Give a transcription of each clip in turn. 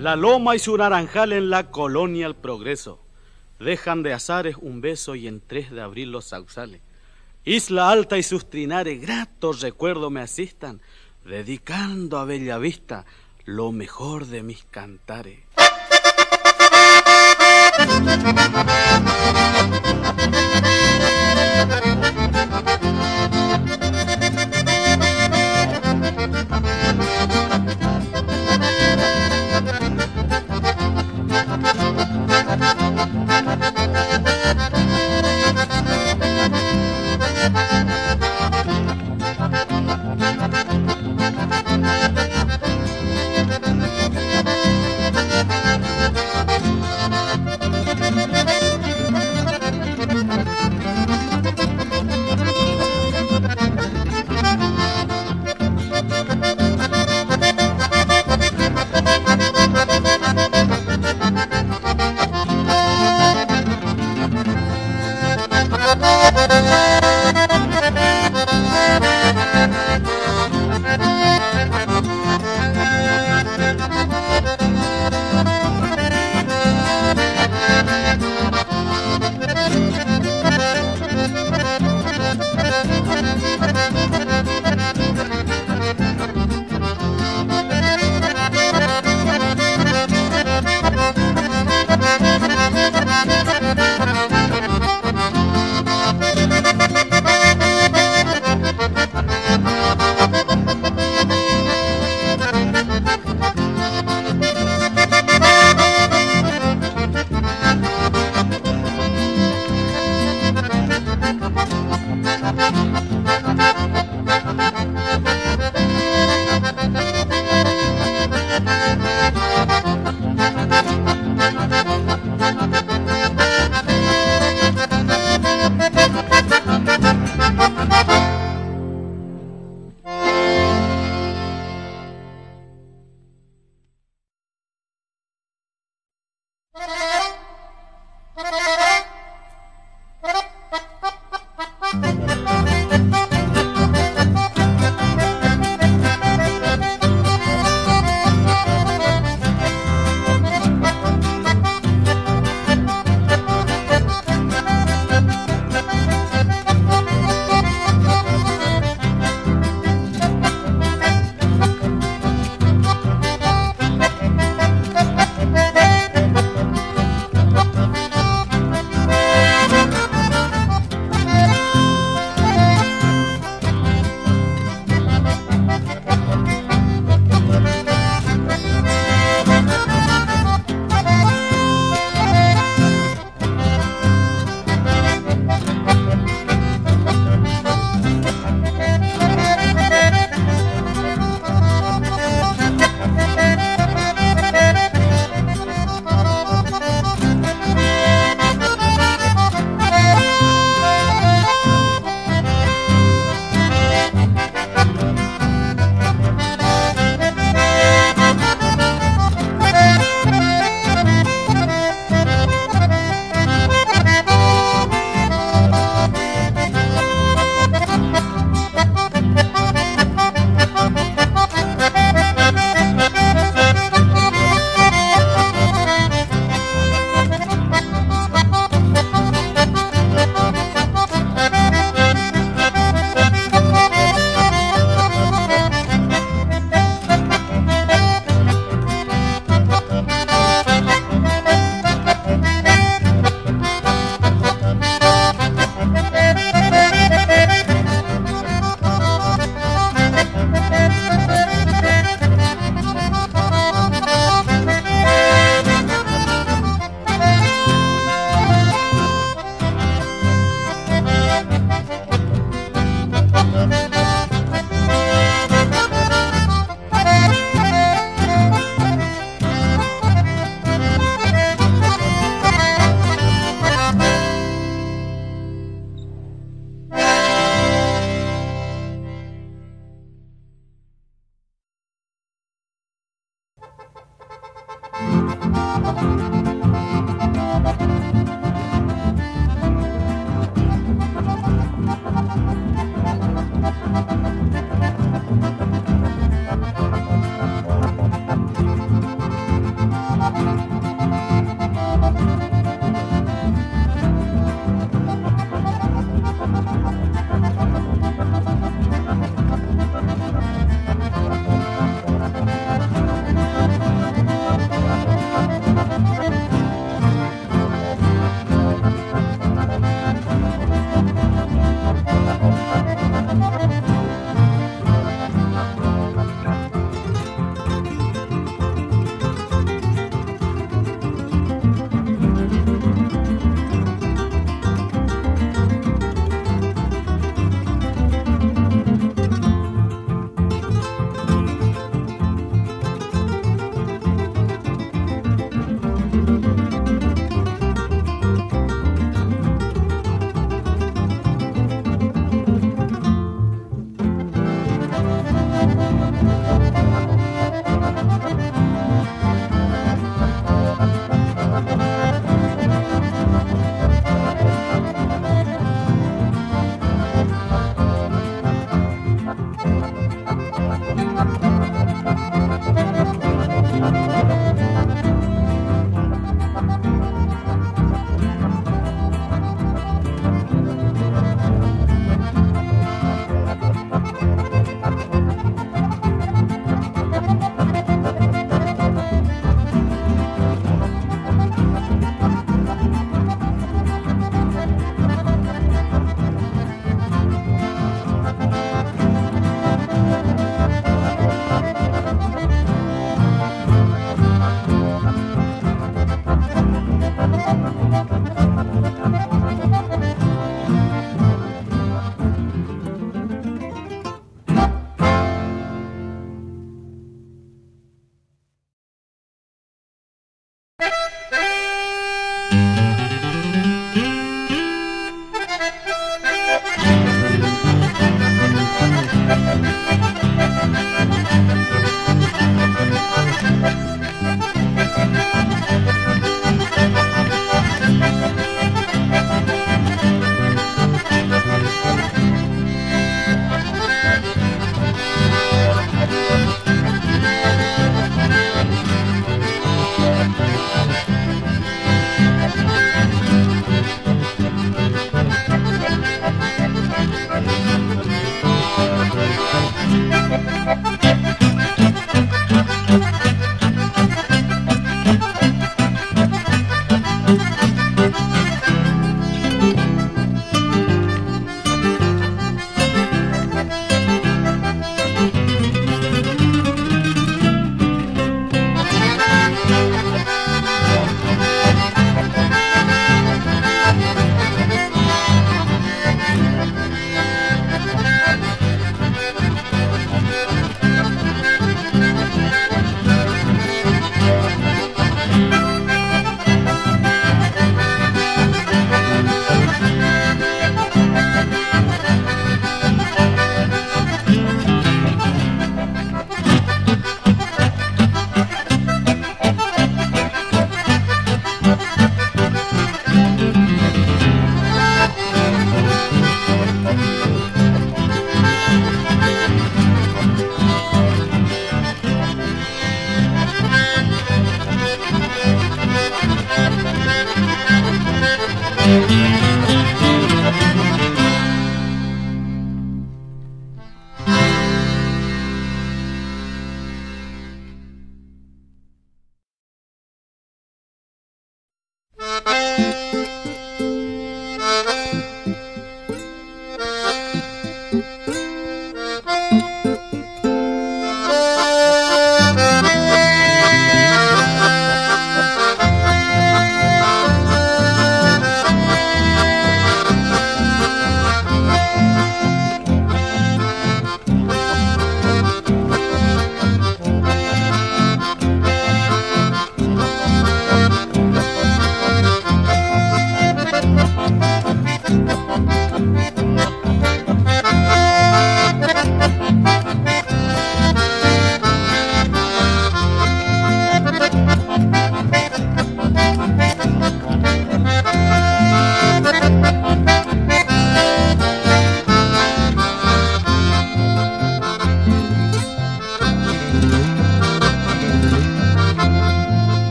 La loma y su naranjal en la colonia El Progreso. Dejan de azares un beso y en 3 de abril los sausales. Isla Alta y sus trinares gratos recuerdos me asistan, dedicando a Bella Vista lo mejor de mis cantares.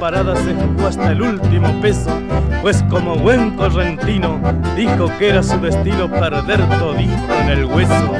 Parada se jugó hasta el último peso, pues como buen correntino dijo que era su destino perder todito en el hueso.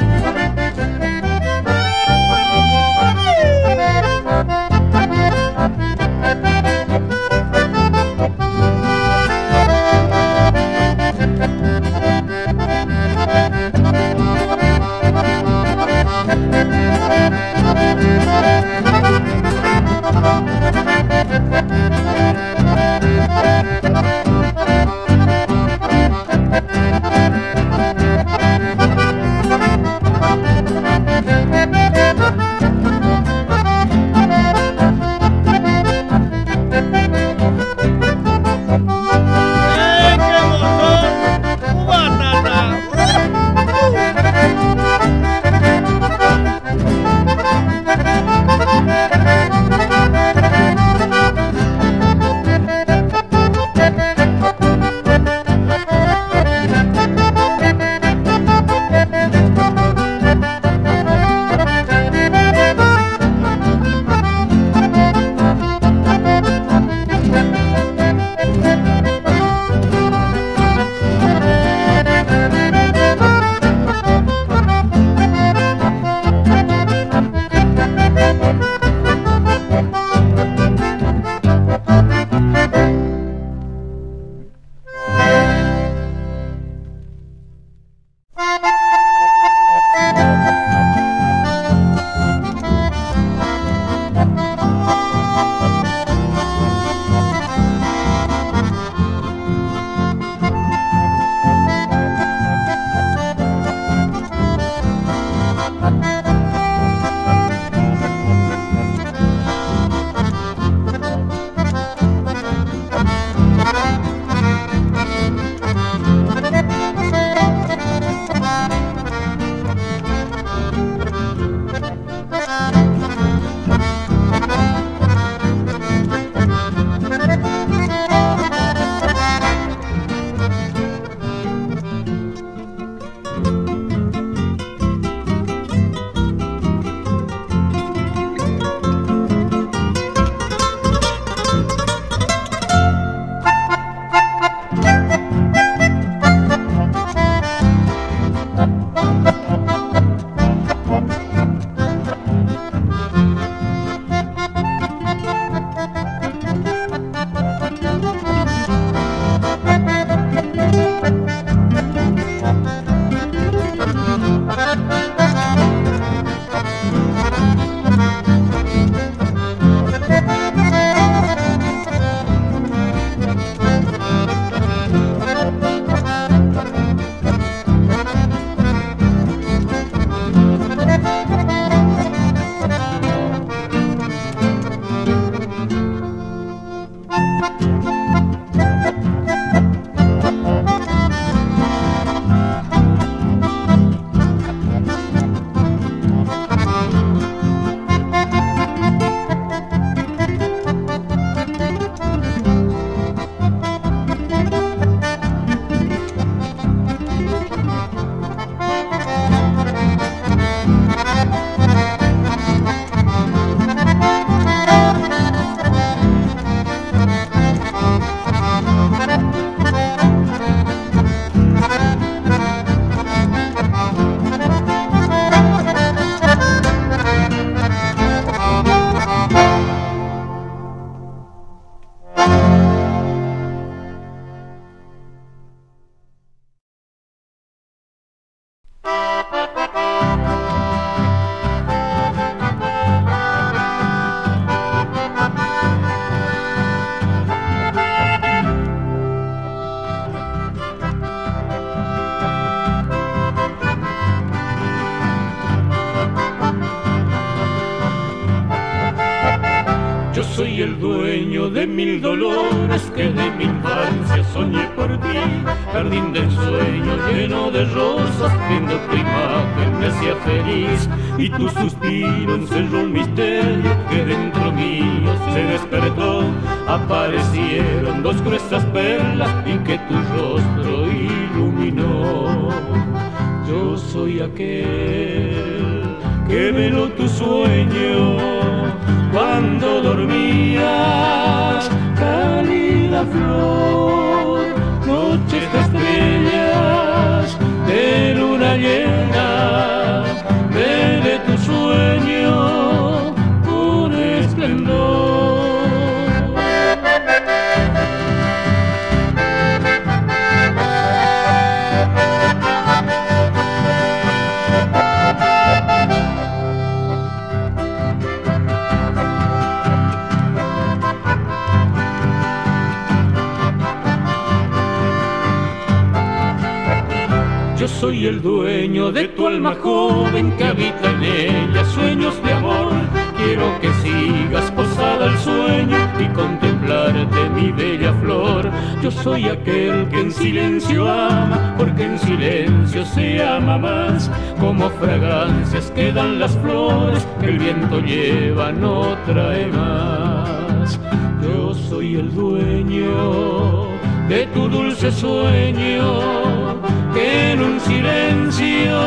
Soy el dueño de tu alma joven que habita en ella sueños de amor. Quiero que sigas posada al sueño y contemplarte mi bella flor. Yo soy aquel que en silencio ama, porque en silencio se ama más. Como fragancias quedan las flores que el viento lleva, no trae más. Yo soy el dueño de tu dulce sueño en un silencio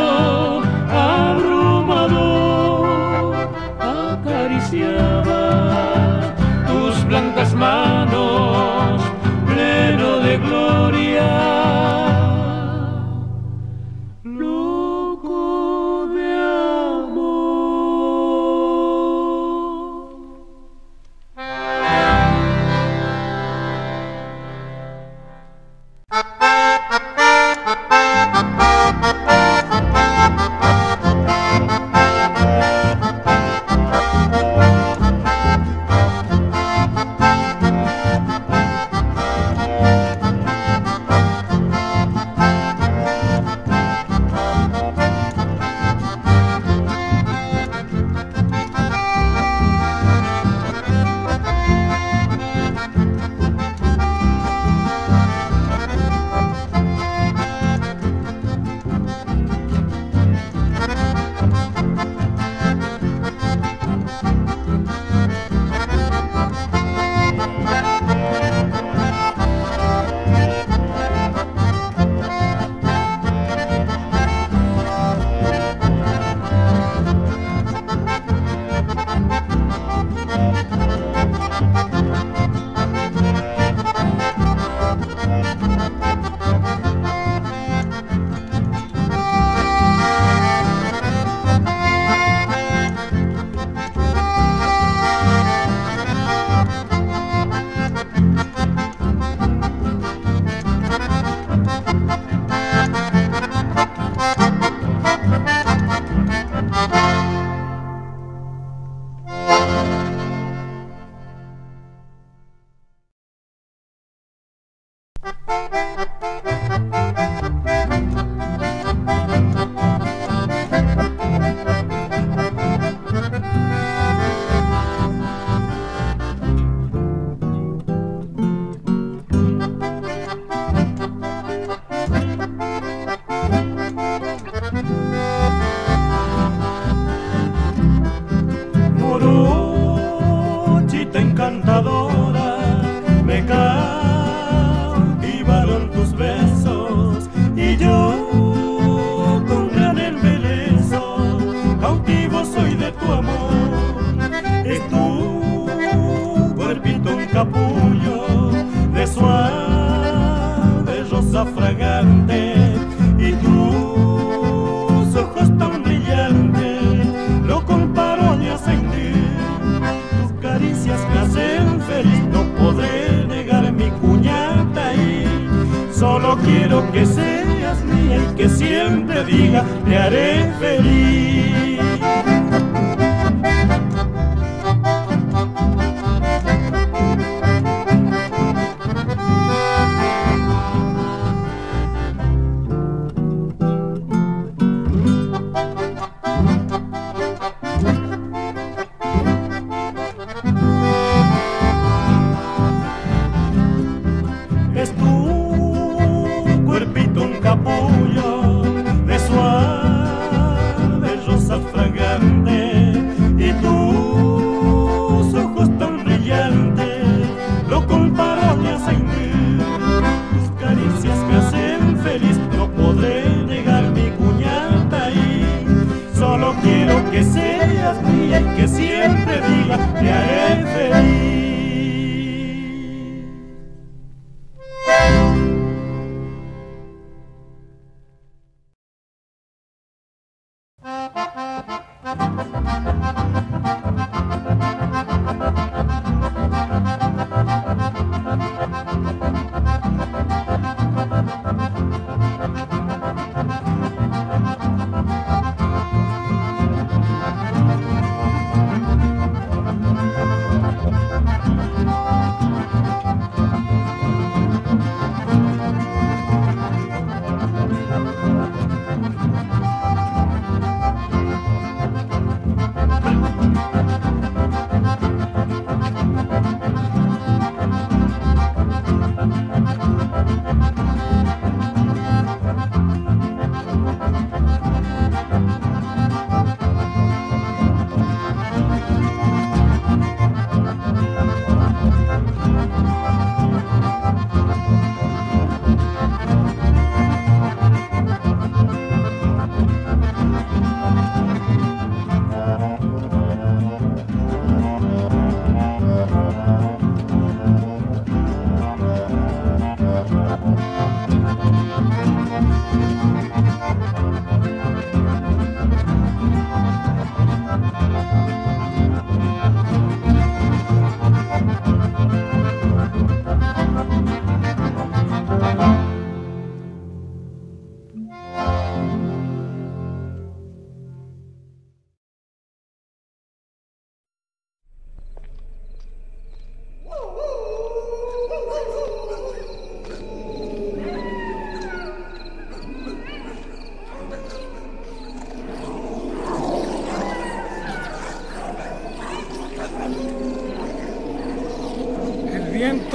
abrumador acariciaba que seas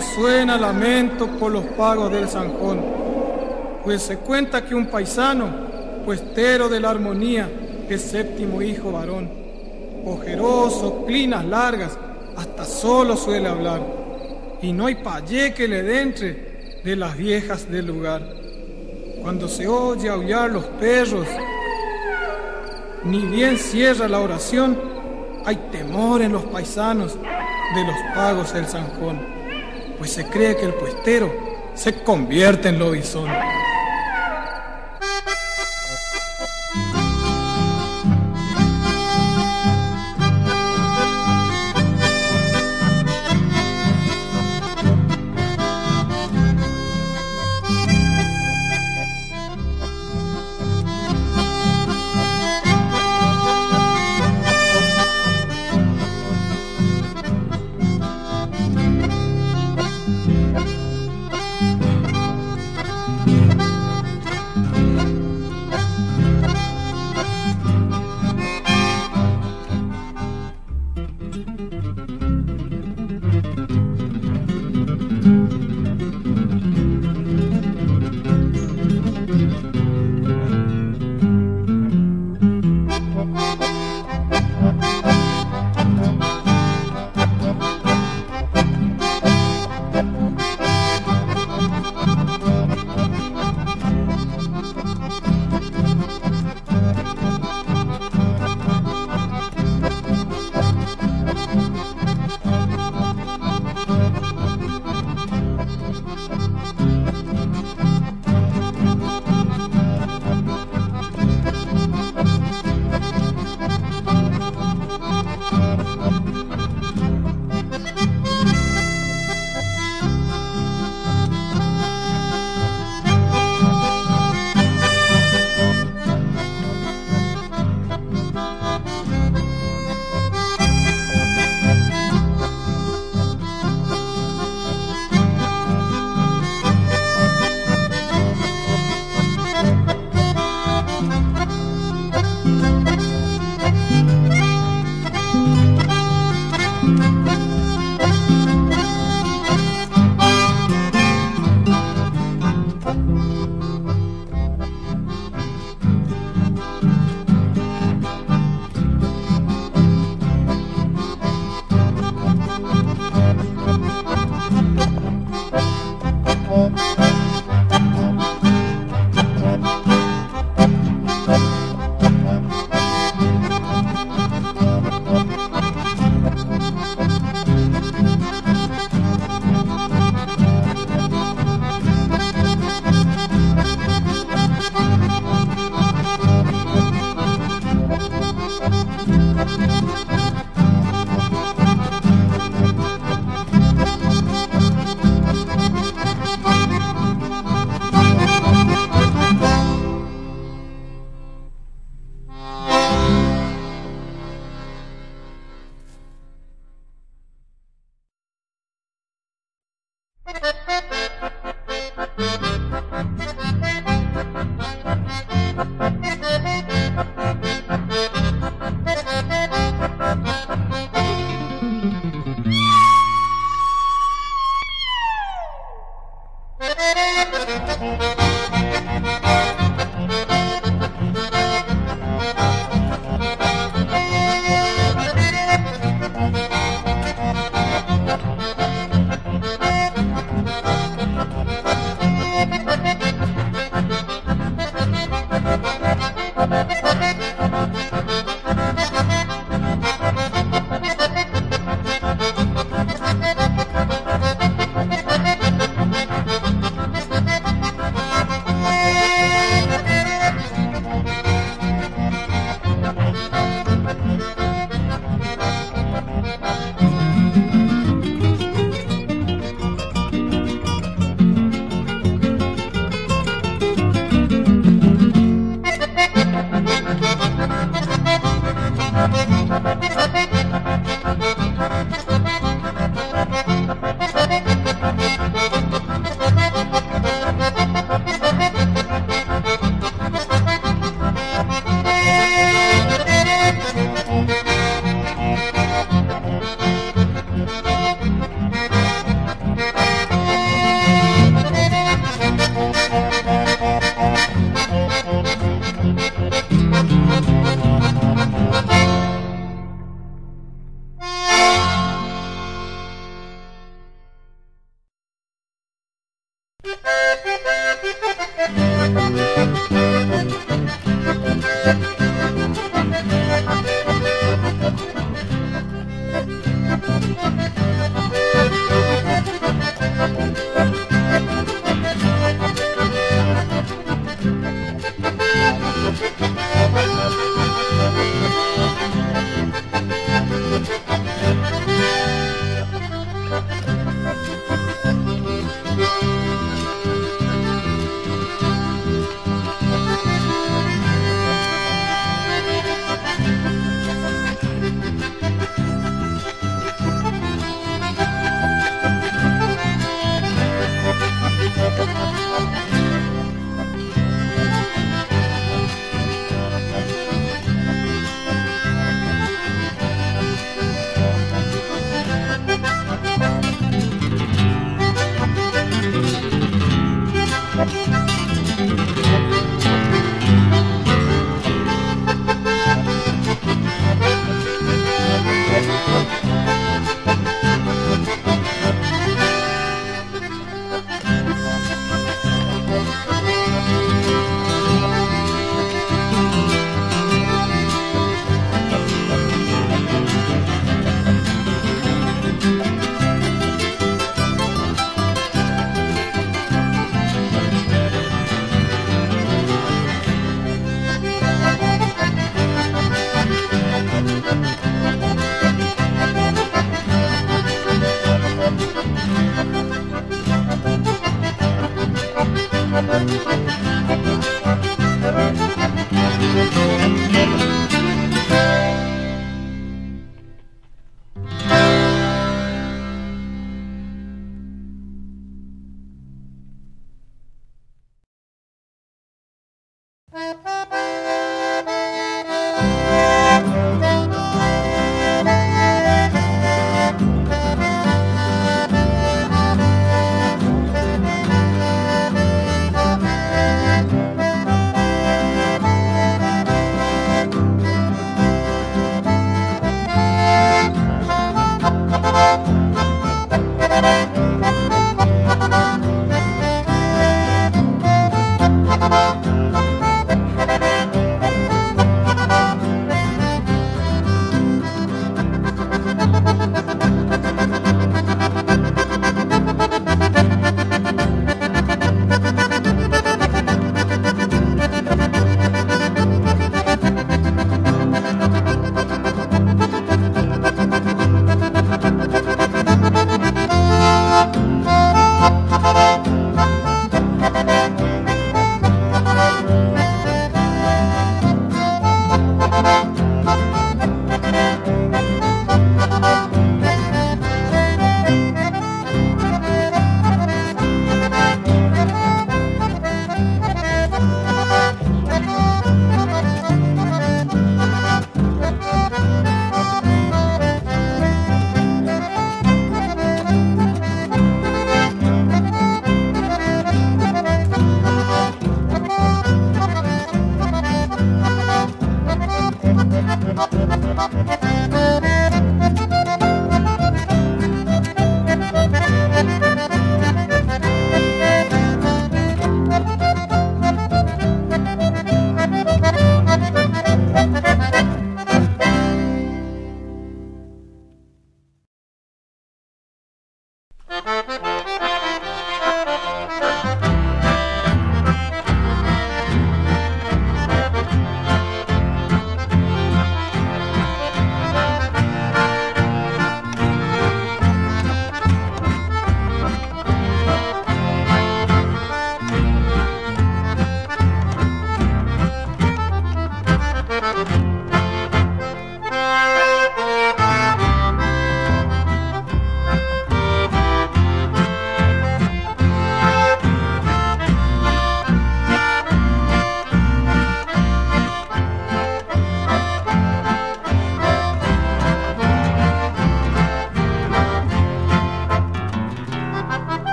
suena lamento por los pagos del Sanjón, pues se cuenta que un paisano, puestero de la armonía, es séptimo hijo varón, ojeroso, clinas largas, hasta solo suele hablar, y no hay payé que le dentre de las viejas del lugar. Cuando se oye aullar los perros, ni bien cierra la oración, hay temor en los paisanos de los pagos del Sanjón pues se cree que el puestero se convierte en lobizón.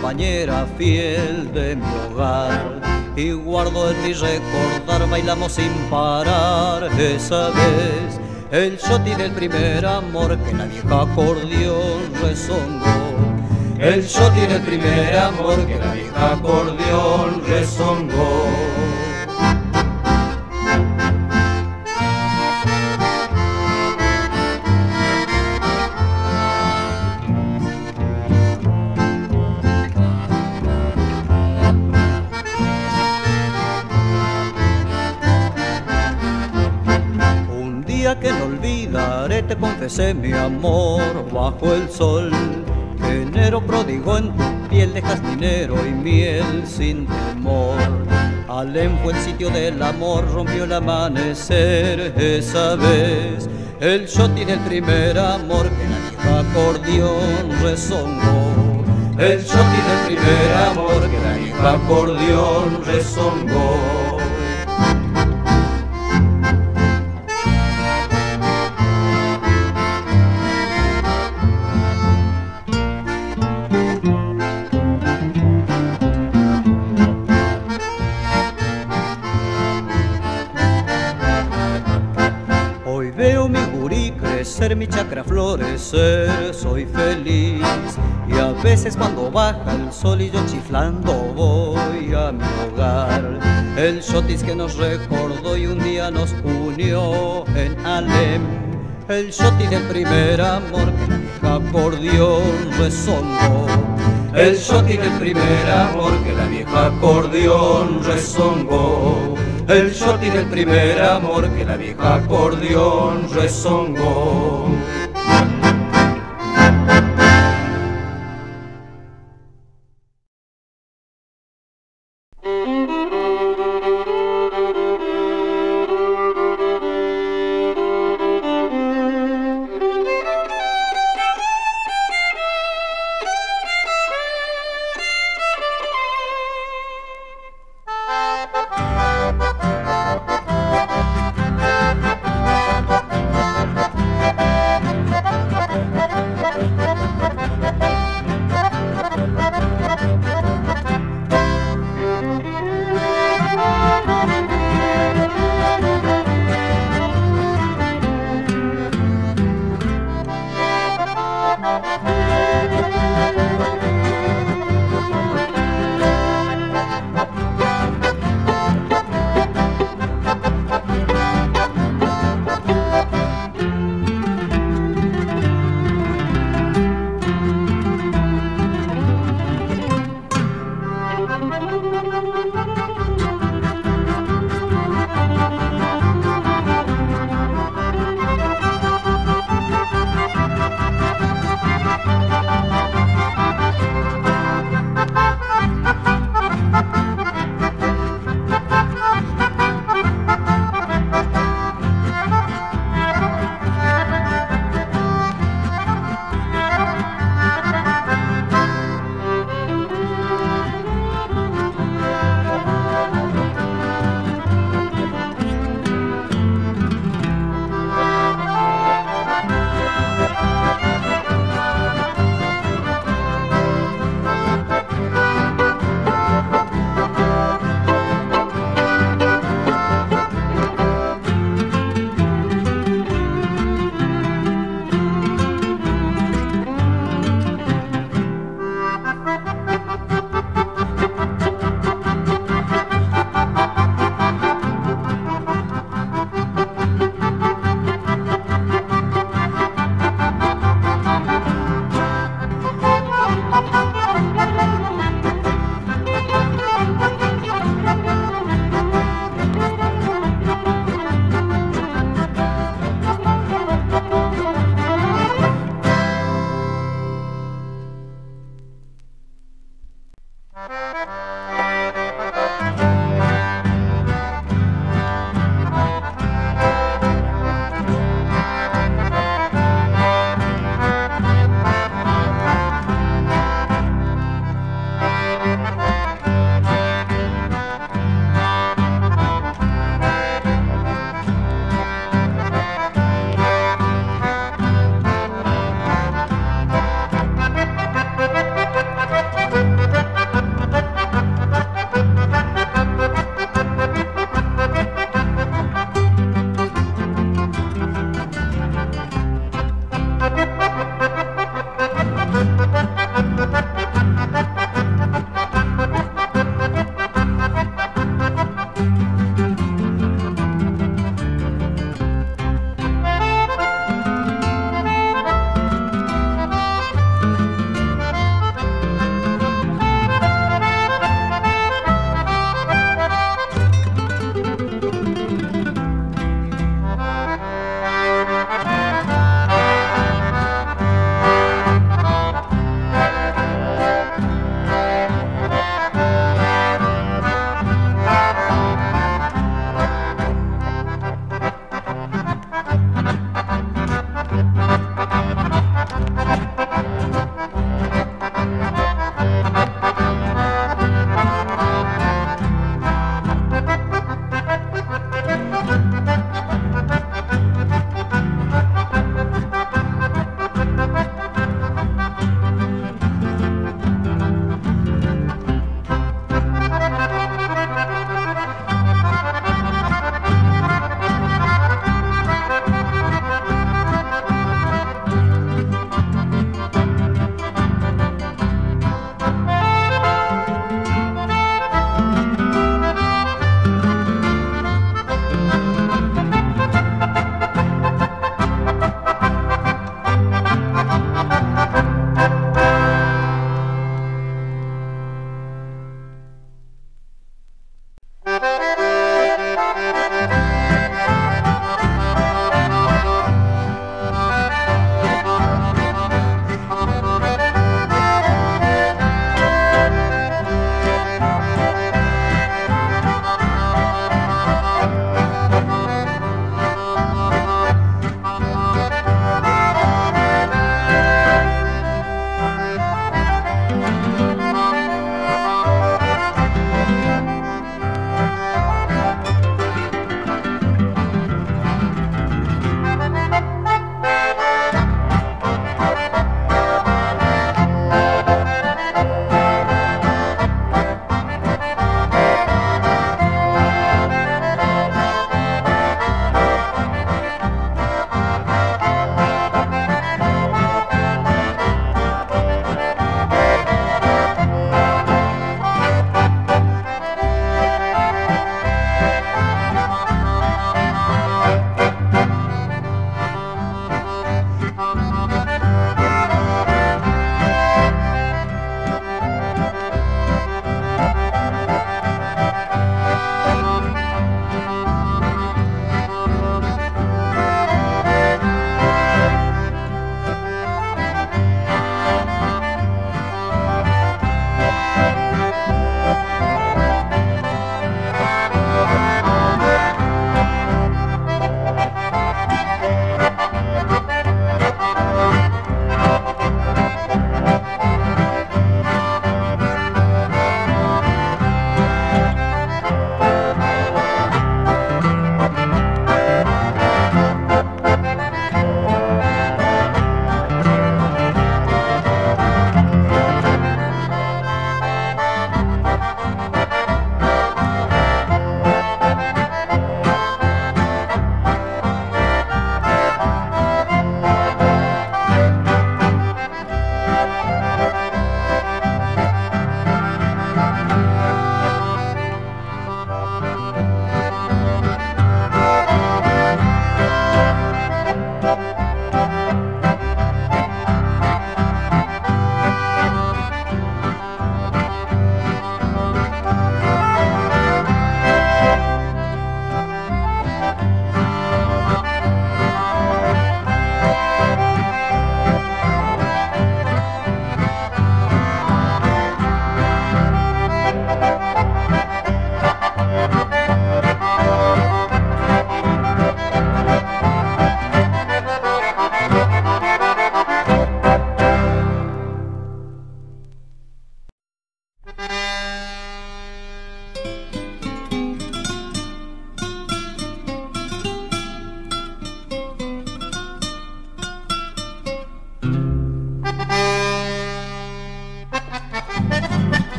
Compañera fiel de mi hogar. Y guardo en mi recordar, bailamos sin parar esa vez. El shoti del primer amor que la vieja acordeón resongó. El shoti del primer amor que la vieja acordeón que no olvidaré te confesé mi amor bajo el sol. Enero prodigó en tu piel de dinero y miel sin temor. Alem fue el sitio del amor, rompió el amanecer esa vez. El shoti del primer amor que la vieja acordeón resongó. El shoti del primer amor que la vieja acordeón resongó. Mi chacra florecer, soy feliz. Y a veces cuando baja el sol y yo chiflando voy a mi hogar. El shotis que nos recordó y un día nos unió en Alem. El shotis del primer amor que acordeón resonó. El shotis del primer amor que la vieja acordeón resongó el shoti del primer amor que la vieja acordeón resongó.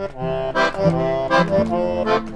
Oh, oh, oh,